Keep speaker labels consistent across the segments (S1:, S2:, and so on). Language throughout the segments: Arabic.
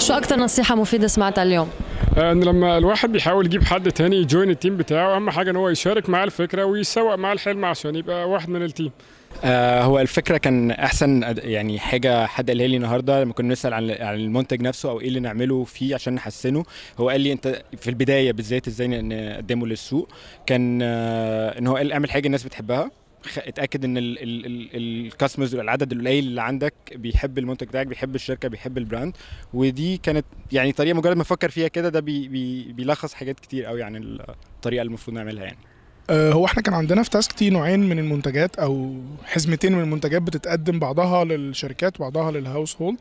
S1: شو أكثر نصيحة مفيدة سمعتها اليوم؟
S2: إن لما الواحد بيحاول يجيب حد تاني ي join ال team بتاعه أهم حاجة إن هو يشارك معاه الفكرة ويسوق معاه الحلم عشان يبقى واحد من ال team.
S3: آه هو الفكرة كان أحسن يعني حاجة حد قالها لي النهارده لما كنا بنسأل عن عن المنتج نفسه أو إيه اللي نعمله فيه عشان نحسنه هو قال لي أنت في البداية بالذات إزاي نقدمه للسوق كان آه إن هو قال اعمل حاجة الناس بتحبها اتأكد إن ال customers العدد القليل اللي عندك بيحب المنتج بتاعك بيحب الشركة بيحب ال brand. ودي كانت يعني طريقة مجرد ما أفكر فيها كده ده بي بي بيلخص حاجات كتير قوي عن الطريقة المفروض نعملها يعني.
S4: آه، هو إحنا كان عندنا في Taskty نوعين من المنتجات أو حزمتين من المنتجات بتتقدم بعضها للشركات وبعضها لل household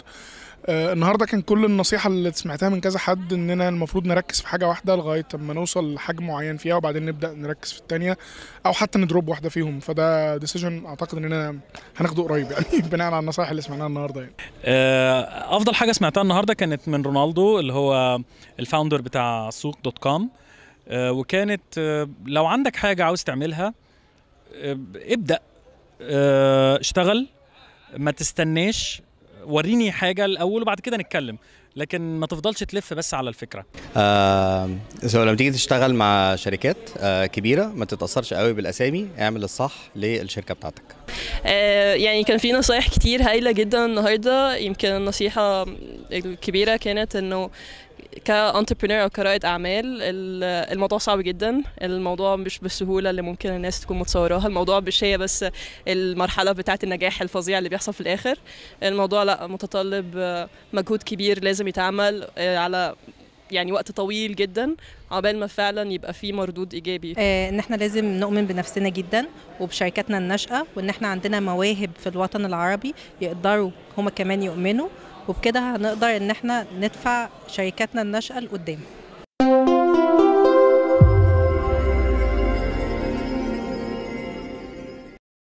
S4: آه، النهارده كان كل النصيحة اللي سمعتها من كذا حد اننا المفروض نركز في حاجة واحدة لغاية أما نوصل لحجم معين فيها وبعدين نبدأ نركز في الثانية أو حتى ن drop واحدة فيهم. فده decision أعتقد اننا هناخده قريب يعني بناء على النصائح اللي سمعناها النهارده يعني.
S5: آه، أفضل حاجة سمعتها النهارده كانت من رونالدو اللي هو ال founder بتاع سوق dot com آه، وكانت لو عندك حاجة عاوز تعملها ابدأ اشتغل ما تستناش وريني حاجة الأول وبعد كده نتكلم. لكن ما تفضلش تلف بس على الفكرة.
S6: آه لما تيجي تشتغل مع شركات آه كبيرة ما تتأثرش قوي بالأسامي اعمل الصح للشركة بتاعتك.
S7: آه، يعني كان في نصايح كتير هايلة جدا النهاردة. يمكن النصيحة الكبيرة كانت إنه كانتربرينور أو كرائد أعمال ال- الموضوع صعب جدا. الموضوع مش بالسهولة اللي ممكن الناس تكون متصوراها. الموضوع مش هي بس المرحلة بتاعه النجاح الفظيع اللي بيحصل في الآخر. الموضوع لأ متطلب مجهود كبير لازم يتعمل آه، على يعني وقت طويل جدا عقبال ما فعلا يبقى في مردود إيجابي.
S8: آه، إن إحنا لازم نؤمن بنفسنا جدا وبشركاتنا الناشئة وإن إحنا عندنا مواهب في الوطن العربي يقدروا هما كمان يؤمنوا. وبكده هنقدر إن إحنا ندفع شركاتنا الناشئة لقدام.